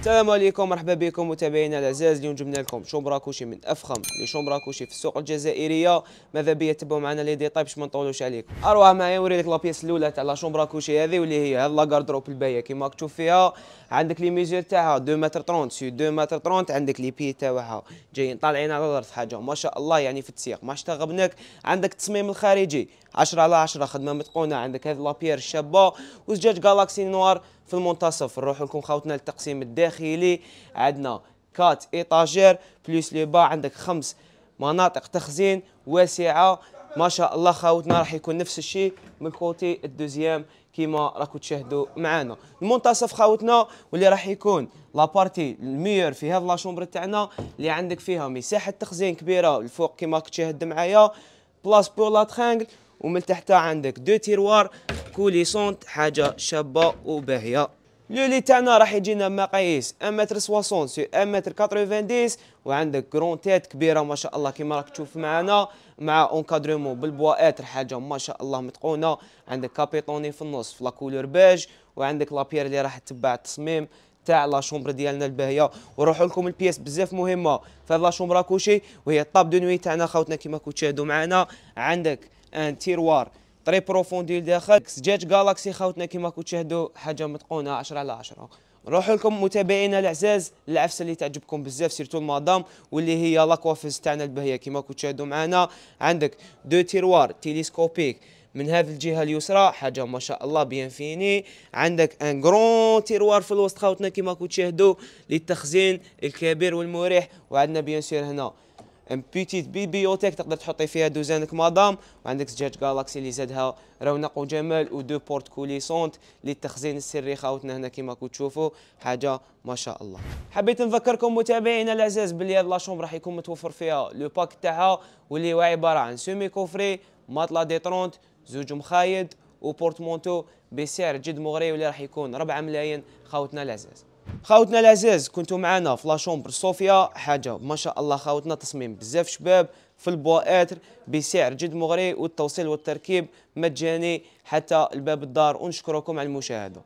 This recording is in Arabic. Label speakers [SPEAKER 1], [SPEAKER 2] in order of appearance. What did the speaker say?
[SPEAKER 1] السلام عليكم مرحبا بكم متابعينا الأعزاء. اليوم جبنا لكم chambre à coucher من أفخم les chambres à coucher في السوق الجزائرية. ماذا بيا تبعوا معنا les détails باش ما نطولوش عليكم أروح معايا نوري لك la pièce الأولى تاع la chambre à coucher هذه واللي هي هاد la garde-robe الباهية. كيما راك تشوف فيها عندك les mesures تاعها 2 متر 30 sur 2 متر 30 عندك les pieds تاعها جايين طالعين على الأرض حاجة. ما شاء الله يعني في التنسيق ما اشتغبناك. عندك التصميم الخارجي 10 على 10 خدمة متقونة. عندك هذه la pierre الشابة وزجاج galaxie noir في المنتصف نروح لكم خوتنا التقسيم الداخلي. عندنا quatre étagères plus le bas عندك خمس مناطق تخزين واسعة. ما شاء الله خاوتنا راح يكون نفس الشيء من côté ال deuxième كيما راكم تشاهدوا معنا المنتصف خاوتنا واللي راح يكون la partie ال meilleure في هذا la chambre تاعنا اللي عندك فيها مساحة تخزين كبيرة الفوق كيما تشاهد معايا. place pour la ومن تحتها عندك deux tiroirs. coulissants حاجة شابة وباهية. le lit تاعنا راح يجينا مقاييس 1 متر 60 sur 1 متر 90 وعندك grande tête كبيرة ما شاء الله كيما راك تشوف معنا مع encadrement بالبوااتر حاجة ما شاء الله متقونة. عندك capitonné في النص في la couleur beige وعندك la pierre اللي راح تتبع التصميم تاع la chambre ديالنا الباهية. وروحوا لكم ال pièce بزاف مهمة في la chambre à coucher وهي ال table de nuit تاعنا خوتنا كيما كنتو تشاهدوا معنا عندك un tiroir très profond لداخل زجاج galaxie خوتنا كيما كنتو تشاهدوا حاجة متقونه 10 على 10 نروح لكم متابعينا الاعزاز العفسه اللي تعجبكم بزاف surtout ال madame واللي هي la coiffeuse تاعنا الباهيه كيما كنتو تشاهدوا معنا عندك deux tiroirs télescopiques من هذه الجهه اليسرى حاجة ما شاء الله bien fini عندك un grand tiroir في الوسط خوتنا كيما كنتو تشاهدوا للتخزين الكبير والمريح وعندنا bien sûr هنا une petite bibliothèque تقدر تحطي فيها دوزانك مادام وعندك زجاج galaxie اللي زادها رونق وجمال و deux portes coulissantes للتخزين السري. خاوتنا هنا كيما كنتو تشوفوا حاجة ما شاء الله. حبيت نذكركم متابعينا الاعزاز بلي هاد la chambre راح يكون متوفر فيها le pack تاعها واللي هو عبارة عن sommier coffre matelas D 30 زوج مخايد و porte-manteau بسعر جد مغري واللي راح يكون 4 ملايين. خاوتنا العزاز خاوتنا العزاز كنتوا معنا في لاشومبر صوفيا. حاجة ما شاء الله خاوتنا تصميم بزاف شباب في البواتر بسعر جد مغري والتوصيل والتركيب مجاني. حتى الباب الدار ونشكركم على المشاهدة.